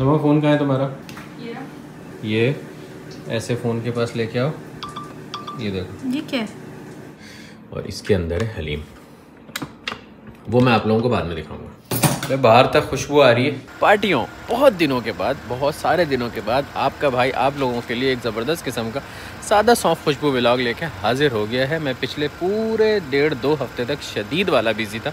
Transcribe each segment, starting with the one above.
नमा फ़ोन कहाँ है तुम्हारा? ये। ये ऐसे फ़ोन के पास लेके आओ। ये देखो। ये क्या? है और इसके अंदर है हलीम। वो मैं आप लोगों को बाद में दिखाऊँगा। मैं बाहर तक खुशबू आ रही है। पार्टियों बहुत दिनों के बाद बहुत सारे दिनों के बाद आपका भाई आप लोगों के लिए एक ज़बरदस्त किस्म का सादा सौंफ खुशबू व्लॉग लेके हाजिर हो गया है। मैं पिछले पूरे डेढ़ दो हफ़्ते तक शदीद वाला बिज़ी था।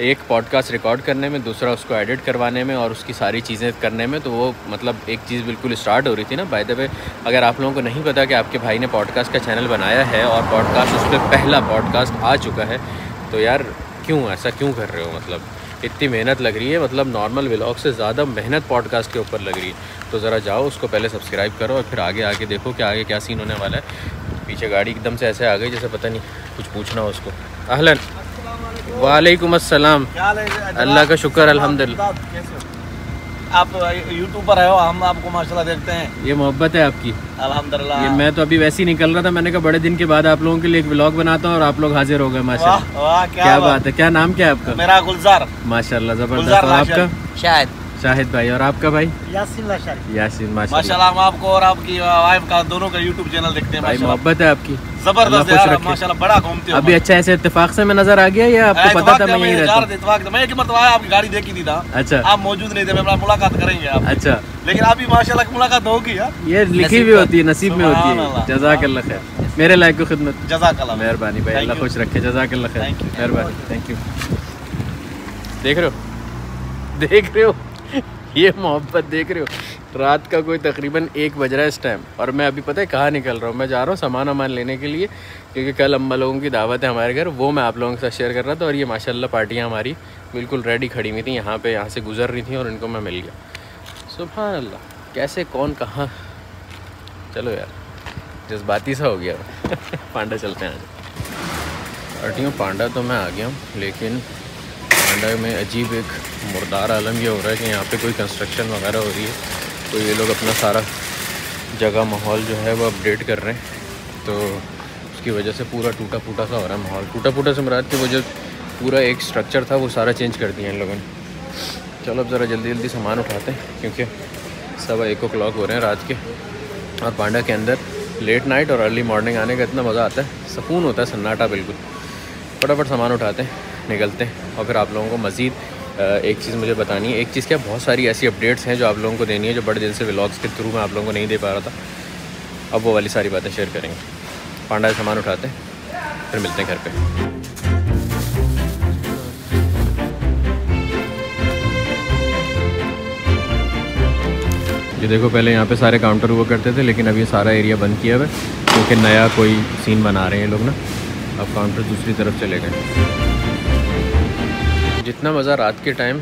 एक पॉडकास्ट रिकॉर्ड करने में, दूसरा उसको एडिट करवाने में और उसकी सारी चीज़ें करने में तो वो मतलब एक चीज़ बिल्कुल स्टार्ट हो रही थी ना। बाय द वे अगर आप लोगों को नहीं पता कि आपके भाई ने पॉडकास्ट का चैनल बनाया है और पॉडकास्ट उस पर पहला पॉडकास्ट आ चुका है तो यार क्यों ऐसा क्यों कर रहे हो मतलब? इतनी मेहनत लग रही है मतलब नॉर्मल व्लॉग से ज़्यादा मेहनत पॉडकास्ट के ऊपर लग रही है। तो ज़रा जाओ, उसको पहले सब्सक्राइब करो और फिर आगे आगे देखो कि आगे क्या सीन होने वाला है। पीछे गाड़ी एकदम से ऐसे आ गई, जैसे पता नहीं कुछ पूछना हो उसको। अहलन वालेकुम अस्सलाम। अल्लाह का शुक्र अल्हम्दुलिल्लाह। आप यूट्यूब पर आए हो हम आपको माशाल्लाह देखते हैं। ये मोहब्बत है आपकी। अल्हम्दुलिल्लाह। ये मैं तो अभी वैसे ही निकल रहा था मैंने कहा बड़े दिन के बाद आप लोगों के लिए एक व्लॉग बनाता हूँ और आप लोग हाजिर हो गए माशा माशाल्लाह क्या, क्या बात। है क्या नाम क्या है आपका? मेरा गुलजार। माशाल्लाह ज़बरदस्त। आपका? शायद। शाहिद भाई और आपका भाई? यासीन लाशारी यासीन माशाल्लाह। माशाल्लाह हम आपको और आपकी वाइफ का दोनों का यूट्यूब चैनल देखते हैं भाई मोहब्बत है आपकी। ज़बरदस्त यार माशाल्लाह बड़ा घूमते हो अभी अच्छा ऐसे इत्तेफाक से मैं नज़र आ गया या आपको पता था मैं यहीं रहता हूँ? मैं एक मरतबा आया, आपकी गाड़ी देखी थी था। अच्छा। आप मौजूद नहीं थे मैं मुलाकात करेंगे आप अच्छा। लेकिन अभी माशाल्लाह मुलाकात होगी यार ये लिखी भी होती है नसीब में होती है। अल्लाह। जजाक अल्लाह खैर। मेरे लायक को खिदमत। जजाकल्लाह। मेहरबानी भाई अल्लाह खुश रखे। जजाक अल्लाह खैर मेहरबानी। थैंक यू देख रहे हो? देख रहे हो? ये मोहब्बत देख रहे हो? रात का कोई तकरीबन एक बज रहा है इस टाइम और मैं अभी पता है कहाँ निकल रहा हूँ? मैं जा रहा हूँ सामान वामान लेने के लिए, क्योंकि कल अम्मा लोगों की दावत है हमारे घर। वो मैं आप लोगों के साथ शेयर कर रहा था और ये माशाल्लाह पार्टियाँ हमारी बिल्कुल रेडी खड़ी हुई थी। यहाँ पे, यहाँ से गुजर रही थी और इनको मैं मिल गया। सुबह अल्लाह कैसे, कौन, कहाँ? चलो यार, जज्बाती सा हो गया। पांडा चलते हैं आज। पार्टियों, पांडा तो मैं आ गया हूँ, लेकिन पांडा में अजीब एक मुर्दार आलम ये हो रहा है कि यहाँ पे कोई कंस्ट्रक्शन वगैरह हो रही है तो ये लोग अपना सारा जगह माहौल जो है वो अपडेट कर रहे हैं। तो उसकी वजह से पूरा टूटा फूटा सा हो रहा है माहौल। टूटा फूटा से मुराद कि वो जो पूरा एक स्ट्रक्चर था, वो सारा चेंज कर दिया इन लोगों ने। चलो अब ज़रा जल्दी जल्दी सामान उठाते हैं, क्योंकि सवा एक ओ क्लॉक हो रहे हैं रात के। और पांडा के अंदर लेट नाइट और अर्ली मॉर्निंग आने का इतना मज़ा आता है, सुकून होता है सन्नाटा बिल्कुल। फटाफट सामान उठाते हैं, निकलते हैं और फिर आप लोगों को मज़ीद एक चीज़ मुझे बतानी है। एक चीज़ क्या, बहुत सारी ऐसी अपडेट्स हैं जो आप लोगों को देनी है, जो बड़े दिन से व्लॉग्स के थ्रू मैं आप लोगों को नहीं दे पा रहा था। अब वो वाली सारी बातें शेयर करेंगे। पांडा सामान उठाते हैं, फिर मिलते हैं घर पर ये देखो, पहले यहाँ पे सारे काउंटर हुआ करते थे, लेकिन अब ये सारा एरिया बंद किया हुआ है, क्योंकि नया कोई सीन बना रहे हैं लोग ना। अब काउंटर दूसरी तरफ़ चले गए। जितना मज़ा रात के टाइम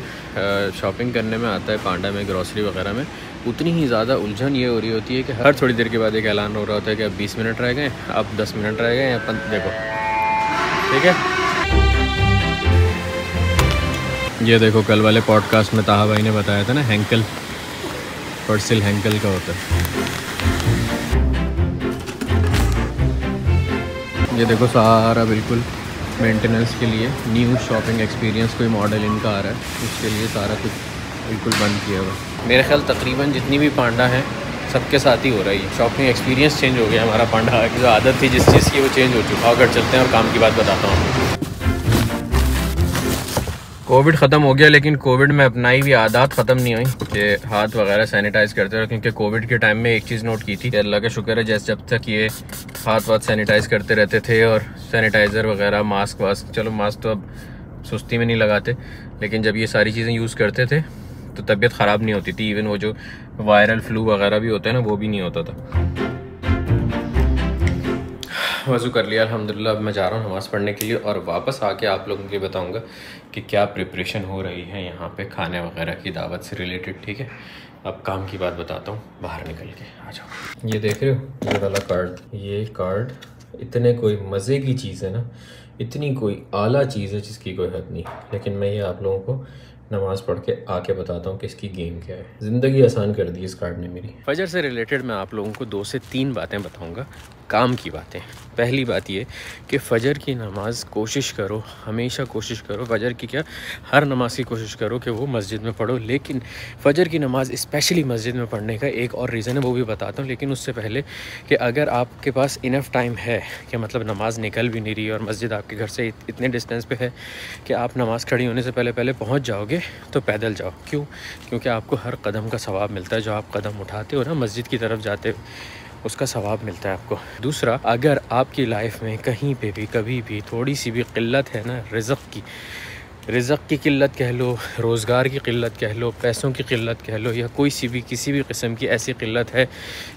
शॉपिंग करने में आता है, पांडा में ग्रॉसरी वगैरह में, उतनी ही ज़्यादा उलझन ये हो रही होती है कि हर थोड़ी देर के बाद एक ऐलान हो रहा होता है कि अब 20 मिनट रह गए, अब 10 मिनट रह गए या देखो। ठीक है? ये देखो, कल वाले पॉडकास्ट में ताहा भाई ने बताया था ना हैंकल पर्सिल हैंकल का होता है। ये देखो सारा बिल्कुल मेंटेनेंस के लिए न्यू शॉपिंग एक्सपीरियंस कोई मॉडल इनका आ रहा है, उसके लिए सारा कुछ बिल्कुल बंद किया हुआ मेरे ख्याल तकरीबन जितनी भी पांडा हैं, सबके साथ ही हो रहा है शॉपिंग एक्सपीरियंस चेंज हो गया हमारा पांडा की जो आदत थी जिस चीज़ की वो चेंज हो चुका। अगर चलते हैं और काम की बात बताता हूँ। कोविड ख़त्म हो गया, लेकिन कोविड में अपनाई हुई आदत ख़त्म नहीं हुई। कि हाथ वगैरह सैनिटाइज करते रहो, क्योंकि कोविड के टाइम में एक चीज़ नोट की थी अल्लाह का शुक्र है, जैसे जब तक ये हाथ वाथ सैनिटाइज करते रहते थे और सैनिटाइज़र वगैरह, मास्क वास्क। चलो, मास्क तो अब सुस्ती में नहीं लगाते, लेकिन जब ये सारी चीज़ें यूज़ करते थे तो तबीयत ख़राब नहीं होती थी। इवन वो जो वायरल फ्लू वगैरह भी होता है ना, वो भी नहीं होता था। वज़ू कर लिया, अल्हम्दुलिल्लाह। अब मैं जा रहा हूँ नमाज़ पढ़ने के लिए और वापस आके आप लोगों के लिए बताऊँगा कि क्या प्रिपरेशन हो रही है यहाँ पे खाने वगैरह की दावत से रिलेटेड, ठीक है? अब काम की बात बताता हूँ बाहर निकल के आ जाओ। ये देख रहे हो ये वाला कार्ड ये कार्ड इतने कोई मज़े की चीज़ है ना इतनी कोई आला चीज़ है जिसकी कोई हद नहीं। लेकिन मैं ये आप लोगों को नमाज़ पढ़ के आके बताता हूँ कि इसकी गेम क्या है। ज़िंदगी आसान कर दी इस कार्ड ने मेरी। फजर से रिलेटेड मैं आप लोगों को दो से तीन बातें बताऊँगा। काम की बातें। पहली बात ये कि फ़जर की नमाज़ कोशिश करो, हमेशा कोशिश करो। फ़जर की क्या? हर नमाज़ की कोशिश करो कि वो मस्जिद में पढ़ो। लेकिन फ़जर की नमाज़ स्पेशली मस्जिद में पढ़ने का एक और रीज़न है, वो भी बताता हूँ। लेकिन उससे पहले कि अगर आपके पास इनफ टाइम है कि मतलब नमाज़ निकल भी नहीं रही और मस्जिद आपके घर से इतने डिस्टेंस पे है कि आप नमाज़ खड़ी होने से पहले पहले पहुँच जाओगे तो पैदल जाओ। क्यों? क्योंकि आपको हर कदम का सवाब मिलता है। जो आप कदम उठाते हो ना, मस्जिद की तरफ़ जाते हो उसका सवाब मिलता है आपको। दूसरा, अगर आपकी लाइफ में कहीं पे भी, कभी भी थोड़ी सी भी किल्लत है ना, रिज़क़ की रिज़क़ की किल्लत कह लो, रोज़गार की किल्लत कह लो, पैसों की किल्लत कह लो, या कोई सी भी, किसी भी किस्म की ऐसी किल्लत है,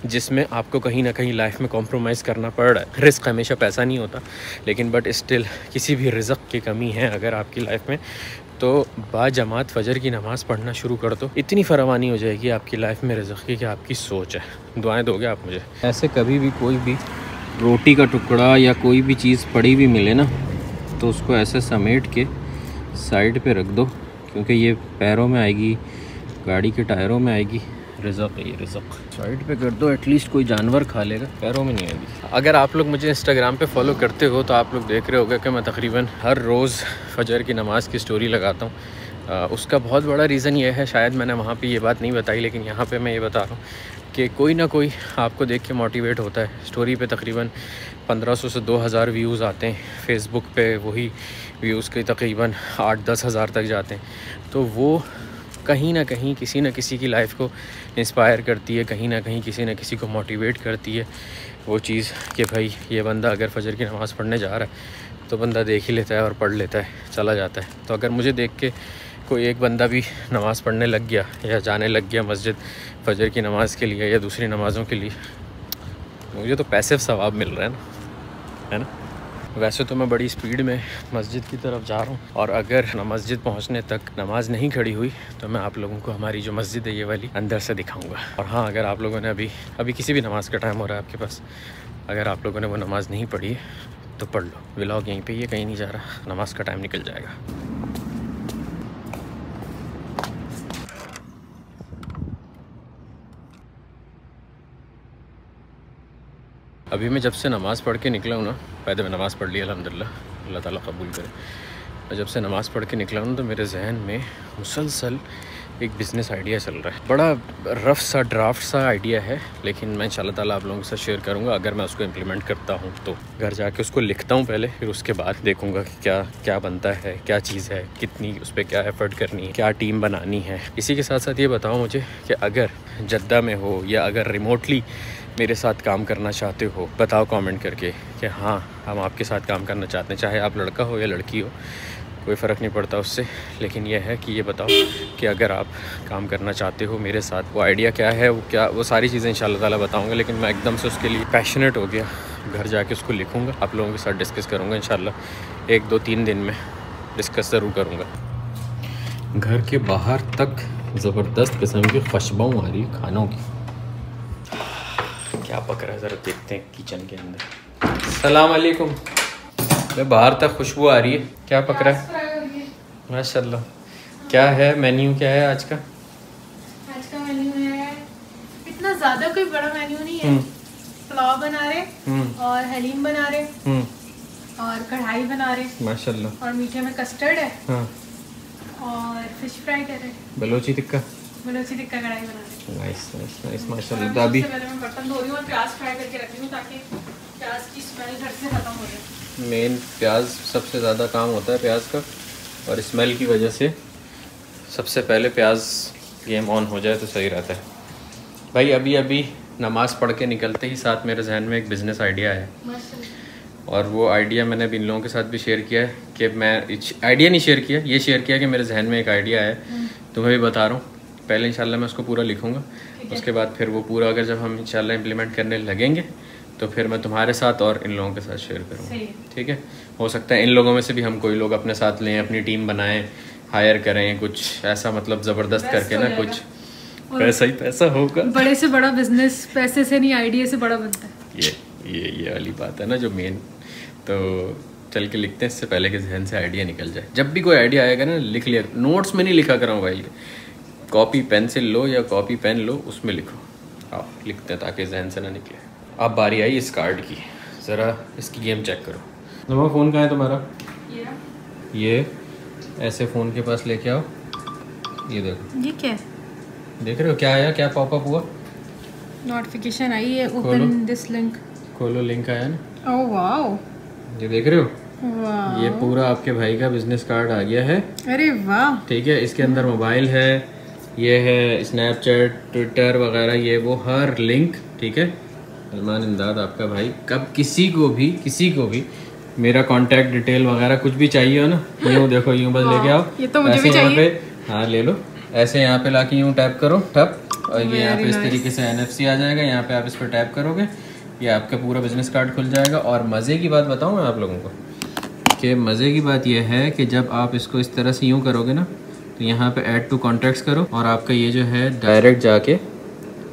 जिसमें आपको कहीं ना कहीं लाइफ में कॉम्प्रोमाइज़ करना पड़ रहा है। रिस्क हमेशा पैसा नहीं होता, लेकिन बट स्टिल किसी भी रिज़क़ की कमी है अगर आपकी लाइफ में तो बाजमात फ़जर की नमाज़ पढ़ना शुरू कर दो। इतनी फरवानी हो जाएगी आपकी लाइफ में रज़ की कि आपकी सोच है। दुआएँ दोगे आप मुझे? ऐसे कभी भी कोई भी रोटी का टुकड़ा या कोई भी चीज़ पड़ी भी मिले ना तो उसको ऐसे समेट के साइड पे रख दो, क्योंकि ये पैरों में आएगी, गाड़ी के टायरों में आएगी। रिज़क है ये रिज़क। साइड पे कर दो एटलीस्ट कोई जानवर खा लेगा। पैरों में नहीं आएगी अगर आप लोग मुझे इंस्टाग्राम पे फॉलो करते हो तो आप लोग देख रहे होगे कि मैं तकरीबन हर रोज़ फजर की नमाज़ की स्टोरी लगाता हूँ। उसका बहुत बड़ा रीज़न ये है शायद मैंने वहाँ पे ये बात नहीं बताई लेकिन यहाँ पे मैं ये बता रहा हूँ कि कोई ना कोई आपको देख के मोटिवेट होता है। स्टोरी पे तकरीबन 1500 से 2000 व्यूज़ आते हैं। फेसबुक पे वही व्यूज़ के तकरीबन आठ दस हज़ार तक जाते हैं। तो वो कहीं ना कहीं किसी न किसी की लाइफ को इंस्पायर करती है, कहीं ना कहीं किसी न किसी को मोटिवेट करती है वो चीज़ कि भाई, ये बंदा अगर फजर की नमाज़ पढ़ने जा रहा है तो बंदा देख ही लेता है और पढ़ लेता है, चला जाता है। तो अगर मुझे देख के कोई एक बंदा भी नमाज़ पढ़ने लग गया या जाने लग गया मस्जिद फजर की नमाज़ के लिए या दूसरी नमाज़ों के लिए, मुझे तो पैसे सवाब मिल रहा है ना है ना? वैसे तो मैं बड़ी स्पीड में मस्जिद की तरफ़ जा रहा हूँ और अगर मस्जिद पहुँचने तक नमाज़ नहीं खड़ी हुई तो मैं आप लोगों को हमारी जो मस्जिद है, ये वाली अंदर से दिखाऊँगा। और हाँ अगर आप लोगों ने अभी अभी किसी भी नमाज़ का टाइम हो रहा है आपके पास, अगर आप लोगों ने वो नमाज़ नहीं पढ़ी तो पढ़ लो। ब्लॉग यहीं पर ये कहीं नहीं जा रहा। नमाज़ का टाइम निकल जाएगा। अभी मैं जब से नमाज़ पढ़ के निकला हूँ ना पहले मैं नमाज़ पढ़ ली अलहमदिल्ला अल्लाह ताला कबूल करे। मैं जब से नमाज़ पढ़ के निकला हूँ तो मेरे जहन में मुसलसल एक बिज़नेस आइडिया चल रहा है। बड़ा रफ सा ड्राफ्ट सा आइडिया है, लेकिन मैं इंशाल्लाह ताला आप लोगों के साथ शेयर करूँगा। अगर मैं उसको इम्प्लीमेंट करता हूँ तो घर जाके उसको लिखता हूँ पहले, फिर उसके बाद देखूँगा कि क्या क्या बनता है, क्या चीज़ है, कितनी उस पर क्या एफ़र्ट करनी है, क्या टीम बनानी है। इसी के साथ साथ ये बताओ मुझे कि अगर जद्दा में हो या अगर रिमोटली मेरे साथ काम करना चाहते हो, बताओ कमेंट करके कि हाँ हम आपके साथ काम करना चाहते हैं, चाहे आप लड़का हो या लड़की हो, कोई फ़र्क नहीं पड़ता उससे। लेकिन यह है कि ये बताओ कि अगर आप काम करना चाहते हो मेरे साथ, वो आइडिया क्या है, वो क्या, वो सारी चीज़ें इन ताला बताऊँगा, लेकिन मैं एकदम से उसके लिए पैशनेट हो गया। घर जाके उसको लिखूँगा, आप लोगों के साथ डिस्कस करूँगा इन एक, दो, तीन दिन में डिस्कस ज़रूर करूँगा। घर के बाहर तक ज़बरदस्त किस्म की खुशबाऊ आ रही खानों की। क्या पक रहा है ज़रा देखते हैं किचन के अंदर। सलाम अलैकुम मैं बाहर तक खुशबू आ रही है। क्या पक रहा है? माशाल्लाह। क्या है? मेन्यू क्या है आज का? आज का मेन्यू है इतना ज़्यादा कोई बड़ा मेन्यू नहीं है। हम्म। पुलाव बना रहे हम्म। और हलीम बना रहे हम्म। और कढ़ाई बना रहे माशाल्लाह। और मीठे में कस्टर्ड है हाँ। और फ़िश फ्राई कर रहे। बलोची टिक्का। बलोची टिक्का कढ़ाई बना नाइस नाइस नाइस माशाल्लाह। तो अभी मेन प्याज सबसे ज़्यादा काम होता है प्याज का और स्मेल की वजह से सबसे पहले प्याज गेम ऑन हो जाए तो सही रहता है। भाई अभी अभी नमाज़ पढ़ के निकलते ही साथ मेरे जहन में एक बिज़नेस आइडिया है। और वो आइडिया मैंने अभी इन लोगों के साथ भी शेयर किया है कि मैं आइडिया नहीं शेयर किया ये शेयर किया कि मेरे जहन में एक आइडिया है। हम्म। तुम्हें भी बता रहा हूँ। पहले इंशाल्लाह मैं उसको पूरा लिखूँगा। उसके बाद फिर वो पूरा अगर जब हम इंशाल्लाह इम्प्लीमेंट करने लगेंगे तो फिर मैं तुम्हारे साथ और इन लोगों के साथ शेयर करूँगा। ठीक है? हो सकता है इन लोगों में से भी हम कोई लोग अपने साथ लें अपनी टीम बनाएँ हायर करें कुछ ऐसा मतलब ज़बरदस्त करके ना कुछ। पैसा ही पैसा होगा। बड़े से बड़ा बिज़नेस पैसे से नहीं आइडिया से बड़ा बनता है। ये ये ये वाली बात है ना जो मेन तो चल के लिखते हैं इससे पहले के जहन से आइडिया निकल जाए। जब भी कोई आइडिया आएगा ना लिख लिया। नोट्स में नहीं लिखा कर मोबाइल के। कॉपी पेंसिल लो या कॉपी पेन लो उसमें लिखो। आप लिखते हैं ताकि जहन से ना निकले। अब बारी आई इस कार्ड की। ज़रा इसकी गेम चेक करो। नमा फ़ोन कहाँ है तुम्हारा? ये। ये। ऐसे फ़ोन के पास लेके आओ। ये देखो। ये क्या देख रहे हो क्या आया क्या पॉपअप हुआ? नोटिफिकेशन आई है ओपन दिस लिंक खोलो लिंक आया ना? ओह वाओ ये देख रहे हो? ये पूरा आपके भाई का बिज़नेस कार्ड आ गया है। अरे वाह। ठीक है इसके अंदर मोबाइल है ये है स्नैपचैट ट्विटर वगैरह ये वो हर लिंक ठीक है? सलमान इमदाद आपका भाई। कब किसी को भी किसी को भी मेरा कांटेक्ट डिटेल वगैरह कुछ भी चाहिए हो ना यूँ देखो यूँ बस लेके आओ। ये तो मुझे भी चाहिए। पे हाँ ले लो। ऐसे यहाँ पे लाके यूँ टैप करो टप और ये यहाँ पे इस तरीके से एनएफसी आ जाएगा यहाँ पे आप इस पर टैप करोगे ये आपका पूरा बिज़नेस कार्ड खुल जाएगा। और मज़े की बात बताऊँ मैं आप लोगों को कि मज़े की बात यह है कि जब आप इसको इस तरह से यूँ करोगे ना तो यहाँ पे ऐड टू कॉन्टैक्ट्स करो और आपका ये जो है डायरेक्ट जाके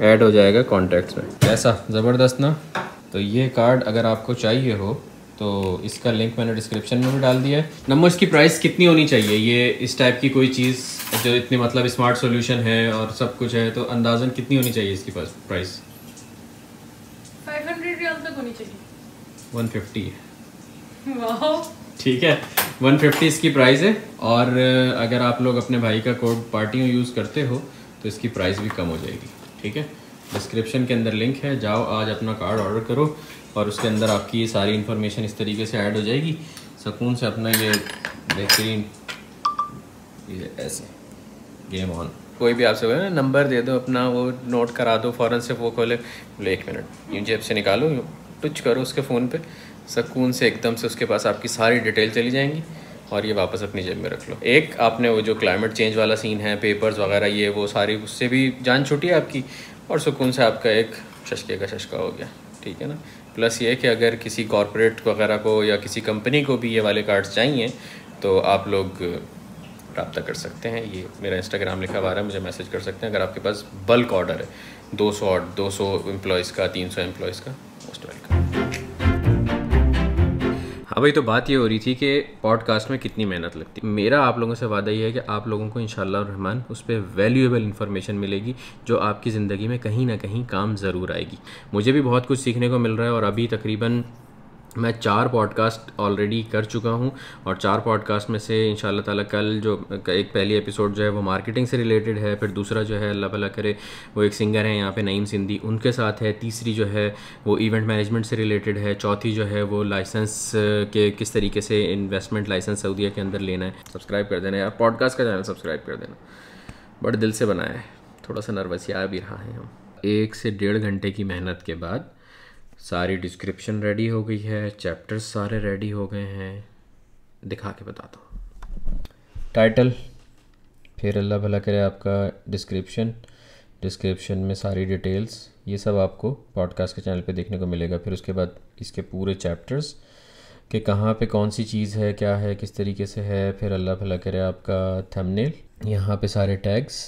ऐड हो जाएगा कॉन्टैक्ट्स में। ऐसा ज़बरदस्त ना? तो ये कार्ड अगर आपको चाहिए हो तो इसका लिंक मैंने डिस्क्रिप्शन में भी डाल दिया है। नंबर इसकी प्राइस कितनी होनी चाहिए? ये इस टाइप की कोई चीज़ जो इतनी मतलब स्मार्ट सॉल्यूशन है और सब कुछ है तो अंदाजन कितनी होनी चाहिए इसकी पास प्राइस 500 रियल तक होनी चाहिए। 150 है। वाह ठीक है। 150 इसकी प्राइस है और अगर आप लोग अपने भाई का कोड पार्टियों यूज़ करते हो तो इसकी प्राइस भी कम हो जाएगी, ठीक है? डिस्क्रिप्शन के अंदर लिंक है, जाओ, आज अपना कार्ड ऑर्डर करो और उसके अंदर आपकी ये सारी इन्फॉर्मेशन इस तरीके से ऐड हो जाएगी। सुकून से अपना ये बेहतरीन ये ऐसे गेम ऑन कोई भी आपसे बोले, नंबर दे दो अपना, वो नोट करा दो फ़ौरन से, वो खोले, बोले, एक मिनट, यूँ जेब से निकालो, टच करो उसके फ़ोन पे। सुकून से एकदम से उसके पास आपकी सारी डिटेल चली जाएँगी और ये वापस अपनी जेब में रख लो। एक, आपने वो जो क्लाइमेट चेंज वाला सीन है पेपर्स वगैरह, ये वो सारी, उससे भी जान छुटी है आपकी? और सुकून से आपका एक शशके का शशका हो गया, ठीक है ना? प्लस ये कि अगर किसी कॉरपोरेट वगैरह को या किसी कंपनी को भी ये वाले कार्ड्स चाहिए तो आप लोग रब्ता कर सकते हैं। ये मेरा इंस्टाग्राम लिखा हुआ है, मुझे मैसेज कर सकते हैं। अगर आपके पास बल्क ऑर्डर है 200 और 200 एम्प्लॉयज़ का 300 एम्प्लॉयज़ का मोस्ट वेलकम हाँ भाई तो बात ये हो रही थी कि पॉडकास्ट में कितनी मेहनत लगती है। मेरा आप लोगों से वादा ये है कि आप लोगों को इन रहमान उस पर वैल्यूएबल इन्फॉर्मेशन मिलेगी जो आपकी ज़िंदगी में कहीं ना कहीं काम ज़रूर आएगी। मुझे भी बहुत कुछ सीखने को मिल रहा है और अभी तकरीबन मैं चार पॉडकास्ट ऑलरेडी कर चुका हूँ और चार पॉडकास्ट में से इंशाल्लाह ताला कल जो, एक पहली एपिसोड जो है वो मार्केटिंग से रिलेटेड है, फिर दूसरा जो है अल्लाह भला करे, वो एक सिंगर है यहाँ पे नईम सिंधी, उनके साथ है, तीसरी जो है वो इवेंट मैनेजमेंट से रिलेटेड है, चौथी जो है वो लाइसेंस के किस तरीके से इन्वेस्टमेंट लाइसेंस सऊदीया के अंदर लेना है सब्सक्राइब कर देना यार पॉडकास्ट का चैनल सब्सक्राइब कर देना। बड़े दिल से बनाया है, थोड़ा सा नर्वस नर्वसिया भी रहा है हम। एक से डेढ़ घंटे की मेहनत के बाद सारी डिस्क्रिप्शन रेडी हो गई है चैप्टर्स सारे रेडी हो गए हैं। दिखा के बताता हूँ। टाइटल फिर अल्लाह भला करे आपका डिस्क्रिप्शन डिस्क्रिप्शन में सारी डिटेल्स ये सब आपको पॉडकास्ट के चैनल पे देखने को मिलेगा। फिर उसके बाद इसके पूरे चैप्टर्स कि कहाँ पे कौन सी चीज़ है, क्या है, किस तरीके से है, फिर अल्लाह भला करे आपका थंबनेल यहाँ पे सारे टैग्स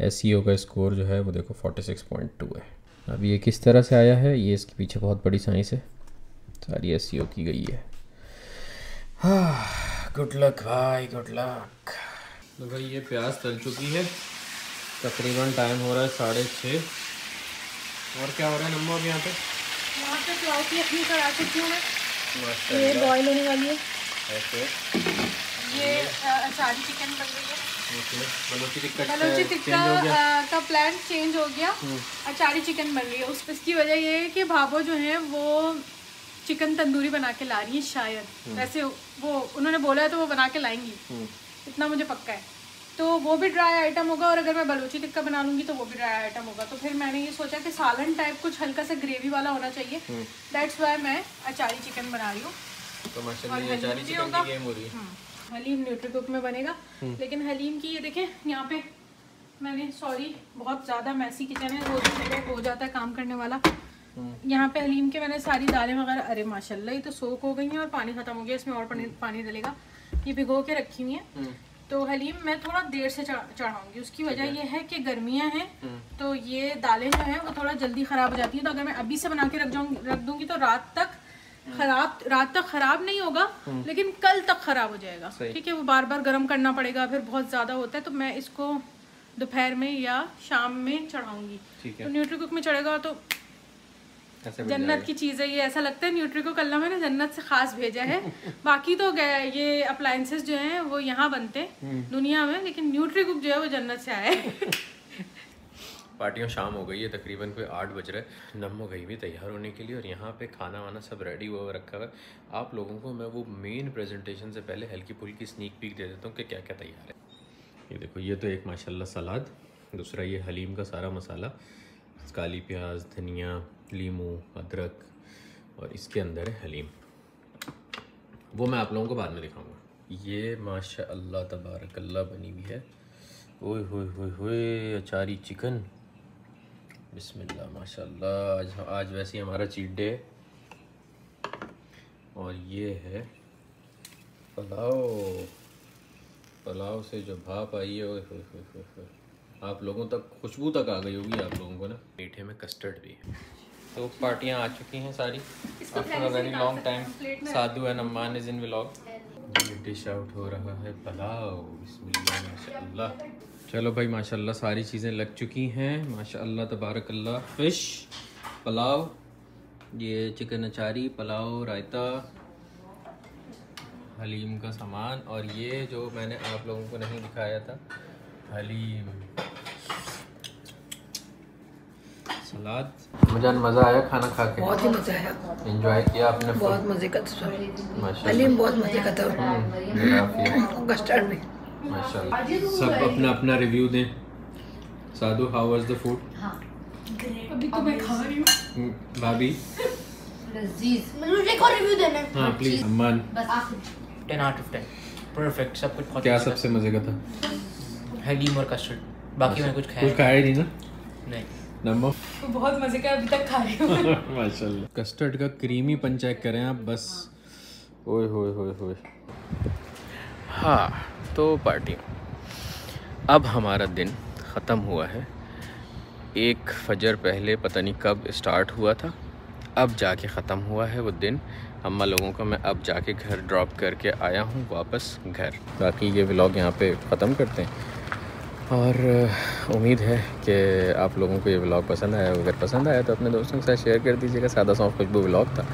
एस का स्कोर जो है वो देखो 46.2 है। अब ये किस तरह से आया है? ये इसके पीछे बहुत बड़ी साइंस है। सारी एस की गई है। गुड लक भाई गुड लक तो भाई ये प्याज तल चुकी है। तकरीबन टाइम हो रहा है साढ़े छः। और क्या हो रहा है नम्बो अब यहाँ पे? हूँ ये बॉईल होने वाली है। ऐसे ये अचारी चिकन बन रही है। बलोची टिक्का का प्लान चेंज हो गया। अचारी चिकन बन रही है। उस इसकी वजह ये है कि भाभो जो है वो चिकन तंदूरी बना के ला रही है शायद। वैसे वो उन्होंने बोला है तो वो बना के लाएँगी। इतना मुझे पक्का है। तो वो भी ड्राई आइटम होगा और अगर मैं बलूची टिक्का बना लूँगी तो वो भी ड्राई आइटम होगा। तो फिर मैंने ये सोचा कि सालन टाइप कुछ हल्का सा ग्रेवी वाला होना चाहिए। दैट्स वाई मैं अचारी चिकन बना रही हूँ। तो माशाल्लाह ये अचारी चिकन की गेम हो रही है। हम्म, हलीम न्यूट्री कुक में बनेगा। लेकिन हलीम की ये देखें यहाँ पे मैंने सॉरी बहुत ज़्यादा मैसी किचन है रोज मेरे हो जाता है काम करने वाला। यहाँ पे हलीम के मैंने सारी दालें वगैरह अरे माशाल्लाह ये तो सोख हो गई हैं और पानी खत्म हो गया इसमें और पानी पानी डलेगा। ये भिगो के रखी हुई है। तो हलीम मैं थोड़ा देर से चढ़ा- चढ़ाऊँगी। उसकी वजह ये है कि गर्मियाँ हैं तो ये दालें जो हैं वो थोड़ा जल्दी ख़राब हो जाती हैं। तो अगर मैं अभी से बना के रख जाऊँगी रख दूँगी तो रात तक खराब रात तक खराब नहीं होगा लेकिन कल तक खराब हो जाएगा। ठीक है वो बार बार गर्म करना पड़ेगा फिर बहुत ज़्यादा होता है तो मैं इसको दोपहर में या शाम में चढ़ाऊँगी। तो न्यूट्री कुक में चढ़ेगा तो जन्नत की चीज़ है ये ऐसा लगता है न्यूट्री को कल मैंने जन्नत से खास भेजा है। बाकी तो गए- ये अप्लायंसेस जो हैं वो यहाँ बनते हैं हम्म। दुनिया में लेकिन न्यूट्री कुक जो है वो जन्नत से आया है। पार्टियाँ शाम हो गई है, तकरीबन कोई आठ बज रहा है। हो गई भी तैयार होने के लिए। और यहाँ पे खाना वाना सब रेडी हुआ, रखा हुआ है। आप लोगों को मैं वो मेन प्रेजेंटेशन से पहले हल्की फुल्की स्नीक पीक दे देता हूँ कि क्या क्या तैयार है। ये देखो, ये तो एक माशाल्लाह सलाद, दूसरा ये हलीम का सारा मसाला, काली प्याज, धनिया, लीमू, अदरक, और इसके अंदर है हलीम। वो मैं आप लोगों को बाद में दिखाऊँगा। ये माशा अल्लाह तबारक अल्लाह बनी हुई है। ओए होए, अचारी चिकन। बिस्मिल्लाह माशाल्लाह। आज आज वैसे ही हमारा चीट डे है और ये है पुलाव। पुलाव से जो भाप आई है आप लोगों तक खुशबू तक आ गई होगी आप लोगों को ना। मीठे में कस्टर्ड भी है। तो पार्टियाँ आ चुकी हैं सारी। After a very long time Sadhu and Amman is in vlog dish out हो रहा है पुलाव। बिस्मिल्लाह माशाल्लाह। चलो भाई माशाल्लाह सारी चीज़ें लग चुकी हैं। माशाल्लाह तबारक अल्लाह फ़िश पुलाव ये चिकन अचारी पुलाव रायता हलीम का सामान और ये जो मैंने आप लोगों को नहीं दिखाया था हलीम। सलाद। मुझे मज़ा आया खाना खा के। बहुत ही मज़ा आया। एंजॉय किया आपने बहुत मज़े का था हलीम बहुत मज़े का था। हम्म, कस्टर्ड भी। माशाल्लाह। सब अपना अपना रिव्यू दें। Sadhu how was the food अभी तो मैं खा रही हूँ। भाभी? मुझे एक रिव्यू देना है। हाँ प्लीज़ अम्मान। बस। आखिर ten out of ten perfect सब कुछ बहुत क्या अच्छा सबसे मज़े का था? था। हलीम और कस्टर्ड बाकी मैंने कुछ खाया कुछ खाया नहीं ना? नहीं। नंबर तो बहुत मज़े का अभी तक खा रही हूँ। माशाल्लाह। कस्टर्ड का क्रीमी पन चेक करें आप बस। ओए होए होए होए। हाँ। तो पार्टी। अब हमारा दिन ख़त्म हुआ है। एक फजर पहले पता नहीं कब स्टार्ट हुआ था। अब जाके ख़त्म हुआ है वो दिन। अम्मा लोगों को मैं अब जाके घर ड्रॉप करके आया हूँ वापस घर। बाकी ये व्लॉग यहाँ पे ख़त्म करते हैं। और उम्मीद है कि आप लोगों को ये व्लॉग पसंद आया। अगर पसंद आया तो अपने दोस्तों के साथ शेयर कर दीजिएगा। सादा सॉफ्ट खुशबू व्लॉग था।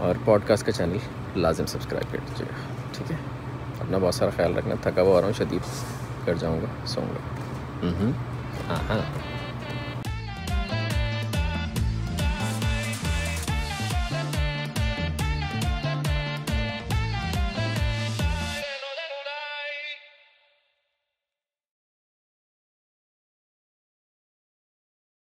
और पॉडकास्ट का चैनल लाजिम सब्सक्राइब कर दीजिएगा। ठीक है? अपना बहुत सारा ख्याल रखना थका हुआ आ रहा हूँ शदीद कर जाऊँगा सोऊँगा। हम्म, हाँ हाँ।